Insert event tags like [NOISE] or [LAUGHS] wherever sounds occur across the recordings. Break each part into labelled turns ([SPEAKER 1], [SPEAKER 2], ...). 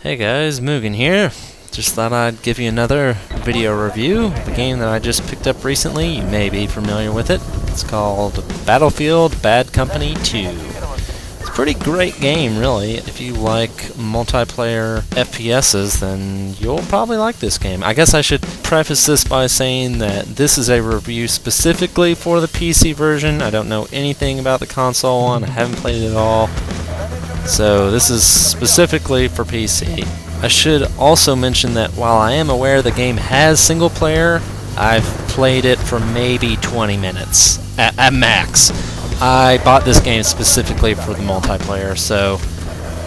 [SPEAKER 1] Hey guys, Mugen here. Just thought I'd give you another video review of a game that I just picked up recently. You may be familiar with it. It's called Battlefield Bad Company 2. It's a pretty great game, really. If you like multiplayer FPSs, then you'll probably like this game. I guess I should preface this by saying that this is a review specifically for the PC version. I don't know anything about the console one. I haven't played it at all. So this is specifically for PC. I should also mention that while I am aware the game has single player, I've played it for maybe 20 minutes at, at max. I bought this game specifically for the multiplayer, so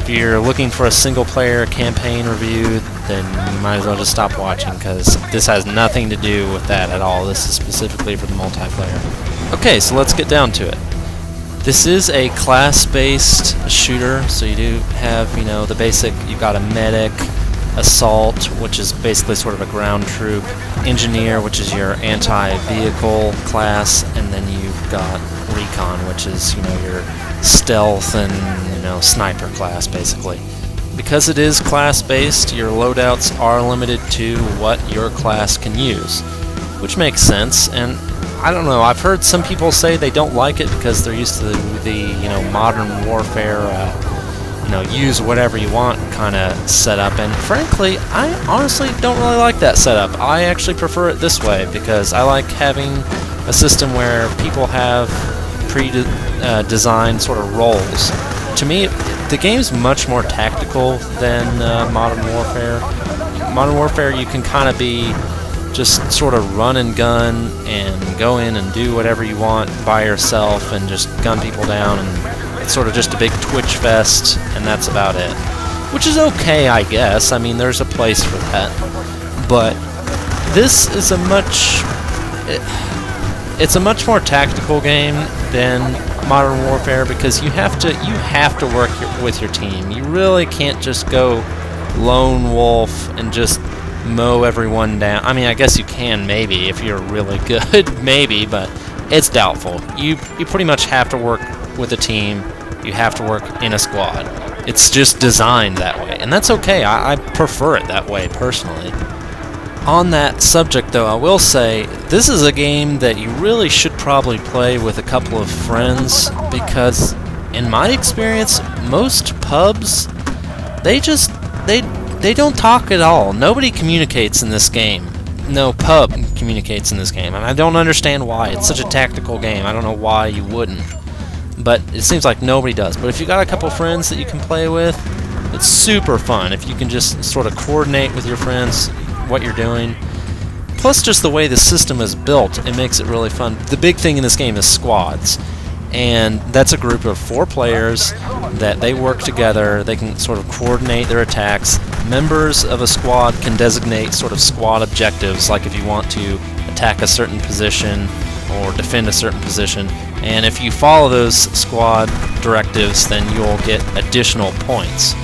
[SPEAKER 1] if you're looking for a single player campaign review, then you might as well just stop watching because this has nothing to do with that at all. This is specifically for the multiplayer. Okay, so let's get down to it. This is a class-based shooter, so you do have, you know, the basic, you've got a medic, assault, which is basically sort of a ground troop, engineer, which is your anti-vehicle class, and then you've got recon, which is, you know, your stealth and, you know, sniper class, basically. Because it is class-based, your loadouts are limited to what your class can use, which makes sense, and I don't know. I've heard some people say they don't like it because they're used to the, the you know modern warfare, uh, you know, use whatever you want kind of setup. And frankly, I honestly don't really like that setup. I actually prefer it this way because I like having a system where people have pre-designed uh, sort of roles. To me, the game's much more tactical than uh, Modern Warfare. Modern Warfare, you can kind of be just sort of run and gun and go in and do whatever you want by yourself and just gun people down and it's sort of just a big twitch fest and that's about it. Which is okay, I guess. I mean, there's a place for that. But this is a much... It, it's a much more tactical game than Modern Warfare because you have to you have to work your, with your team. You really can't just go lone wolf and just mow everyone down. I mean, I guess you can maybe if you're really [LAUGHS] good, maybe, but it's doubtful. You you pretty much have to work with a team. You have to work in a squad. It's just designed that way, and that's okay. I, I prefer it that way personally. On that subject, though, I will say this is a game that you really should probably play with a couple of friends because, in my experience, most pubs they just they they don't talk at all. Nobody communicates in this game. No pub communicates in this game, and I don't understand why. It's such a tactical game. I don't know why you wouldn't. But it seems like nobody does. But if you got a couple friends that you can play with, it's super fun if you can just sort of coordinate with your friends what you're doing. Plus, just the way the system is built, it makes it really fun. The big thing in this game is squads and that's a group of four players that they work together. They can sort of coordinate their attacks. Members of a squad can designate sort of squad objectives, like if you want to attack a certain position or defend a certain position. And if you follow those squad directives, then you'll get additional points.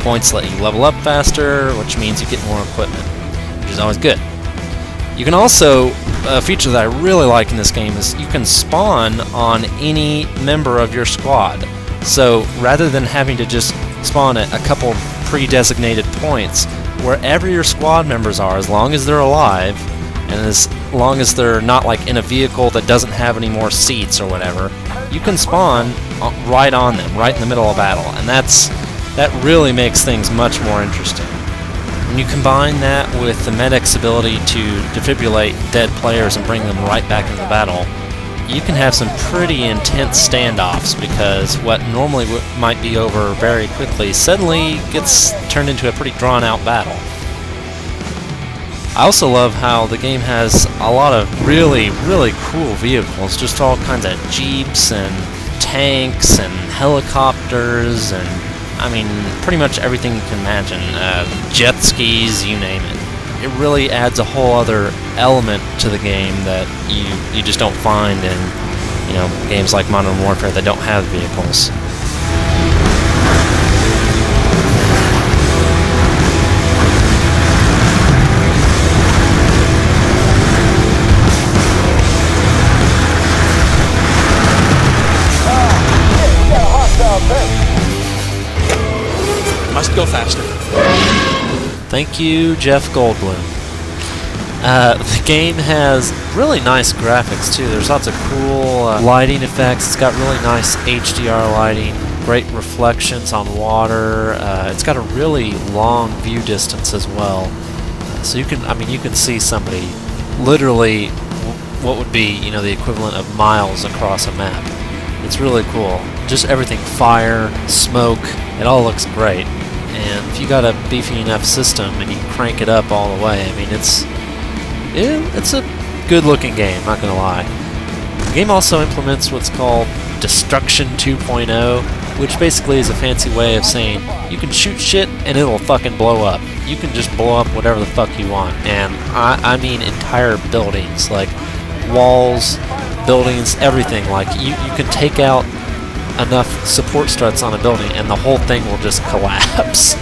[SPEAKER 1] Points let you level up faster, which means you get more equipment, which is always good. You can also, a feature that I really like in this game is you can spawn on any member of your squad. So rather than having to just spawn at a couple pre-designated points, wherever your squad members are, as long as they're alive, and as long as they're not like in a vehicle that doesn't have any more seats or whatever, you can spawn right on them, right in the middle of battle, and that's that really makes things much more interesting. When you combine that with the medic's ability to defibrillate dead players and bring them right back into battle, you can have some pretty intense standoffs because what normally might be over very quickly suddenly gets turned into a pretty drawn-out battle. I also love how the game has a lot of really, really cool vehicles, just all kinds of jeeps and tanks and helicopters and I mean, pretty much everything you can imagine. Uh, jet skis, you name it. It really adds a whole other element to the game that you, you just don't find in, you know, games like Modern Warfare that don't have vehicles.
[SPEAKER 2] Faster.
[SPEAKER 1] Thank you, Jeff Goldblum. Uh, the game has really nice graphics too. There's lots of cool uh, lighting effects. It's got really nice HDR lighting, great reflections on water. Uh, it's got a really long view distance as well. So you can, I mean, you can see somebody literally what would be, you know, the equivalent of miles across a map. It's really cool. Just everything, fire, smoke, it all looks great. And if you got a beefy enough system and you crank it up all the way, I mean, it's it, it's a good-looking game, not gonna lie. The game also implements what's called Destruction 2.0, which basically is a fancy way of saying you can shoot shit and it'll fucking blow up. You can just blow up whatever the fuck you want, and I, I mean entire buildings, like walls, buildings, everything. Like you, you can take out enough support struts on a building and the whole thing will just [LAUGHS] collapse.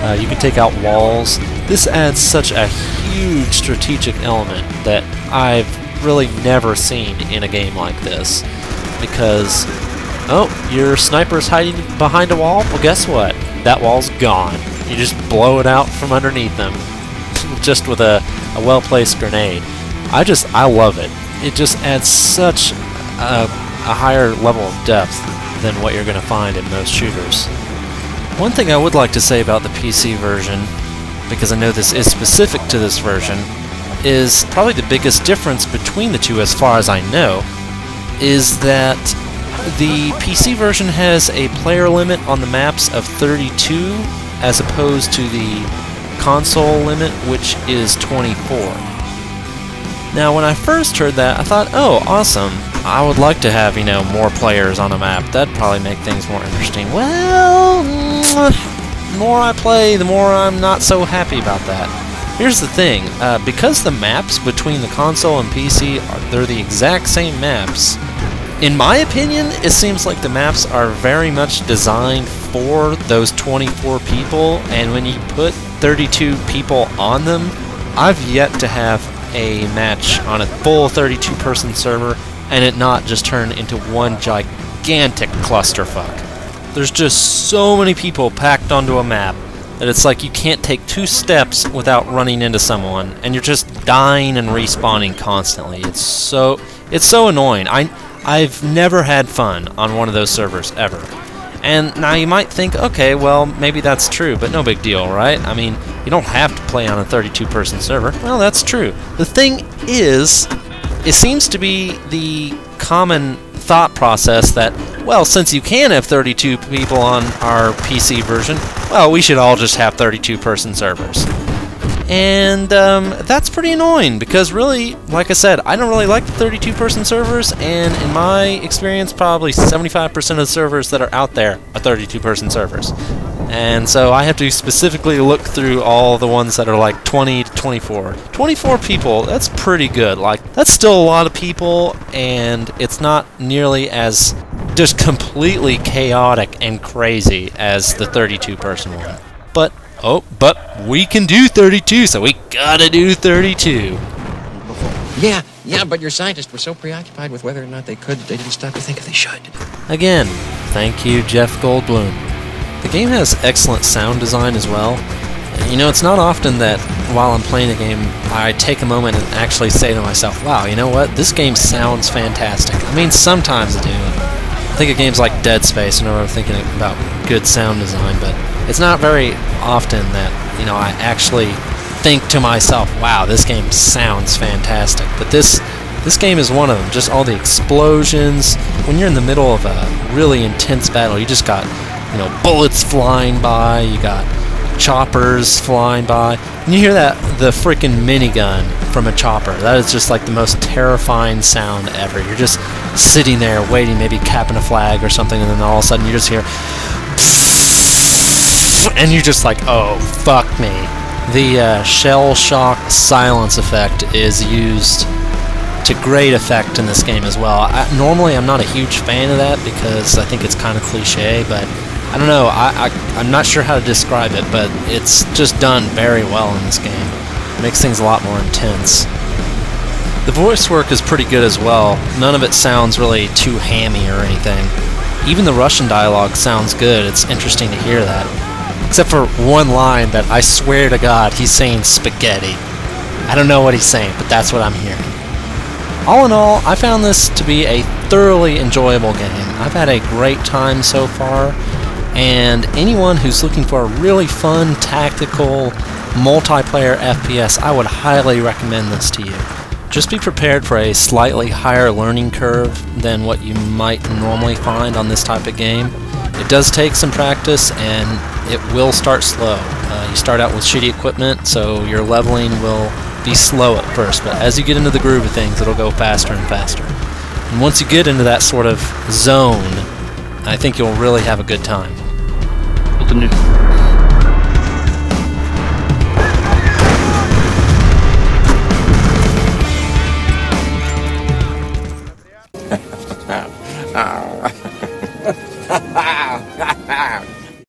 [SPEAKER 1] Uh, you can take out walls. This adds such a huge strategic element that I've really never seen in a game like this. Because, oh, your sniper's hiding behind a wall? Well, guess what? That wall's gone. You just blow it out from underneath them [LAUGHS] just with a, a well-placed grenade. I just, I love it. It just adds such a, a higher level of depth than what you're going to find in most shooters. One thing I would like to say about the PC version, because I know this is specific to this version, is probably the biggest difference between the two as far as I know, is that the PC version has a player limit on the maps of 32 as opposed to the console limit which is 24. Now when I first heard that I thought, oh awesome, I would like to have, you know, more players on a map. That'd probably make things more interesting. Well, the more I play, the more I'm not so happy about that. Here's the thing, uh, because the maps between the console and PC, are, they're the exact same maps, in my opinion, it seems like the maps are very much designed for those 24 people, and when you put 32 people on them, I've yet to have a match on a full 32 person server and it not just turn into one gigantic clusterfuck. There's just so many people packed onto a map that it's like you can't take two steps without running into someone, and you're just dying and respawning constantly. It's so it's so annoying. I I've never had fun on one of those servers ever. And now you might think, okay, well, maybe that's true, but no big deal, right? I mean, you don't have to play on a 32-person server. Well, that's true. The thing is, it seems to be the common thought process that, well, since you can have 32 people on our PC version, well, we should all just have 32 person servers. And um, that's pretty annoying because really, like I said, I don't really like the 32 person servers, and in my experience, probably 75% of the servers that are out there are 32 person servers. And so I have to specifically look through all the ones that are like 20 to 24. 24 people, that's pretty good. Like, that's still a lot of people, and it's not nearly as just completely chaotic and crazy as the 32 person one. But Oh, but we can do 32, so we gotta do 32.
[SPEAKER 2] Yeah, yeah, but your scientists were so preoccupied with whether or not they could, they didn't stop to think if they should.
[SPEAKER 1] Again, thank you, Jeff Goldblum. The game has excellent sound design as well. You know, it's not often that while I'm playing a game, I take a moment and actually say to myself, wow, you know what, this game sounds fantastic. I mean, sometimes I do. I think of games like Dead Space whenever I'm thinking about good sound design, but it's not very often that, you know, I actually think to myself, wow, this game sounds fantastic. But this this game is one of them. Just all the explosions. When you're in the middle of a really intense battle, you just got, you know, bullets flying by, you got choppers flying by. And you hear that the freaking minigun from a chopper. That is just like the most terrifying sound ever. You're just sitting there waiting, maybe capping a flag or something, and then all of a sudden you just hear and you're just like, oh, fuck me. The uh, shell shock silence effect is used to great effect in this game as well. I, normally, I'm not a huge fan of that because I think it's kind of cliche, but I don't know. I, I, I'm not sure how to describe it, but it's just done very well in this game. It makes things a lot more intense. The voice work is pretty good as well. None of it sounds really too hammy or anything. Even the Russian dialogue sounds good. It's interesting to hear that. Except for one line that I swear to God he's saying spaghetti. I don't know what he's saying, but that's what I'm hearing. All in all, I found this to be a thoroughly enjoyable game. I've had a great time so far, and anyone who's looking for a really fun, tactical, multiplayer FPS, I would highly recommend this to you. Just be prepared for a slightly higher learning curve than what you might normally find on this type of game. It does take some practice and it will start slow. Uh, you start out with shitty equipment, so your leveling will be slow at first, but as you get into the groove of things, it'll go faster and faster. And once you get into that sort of zone, I think you'll really have a good time.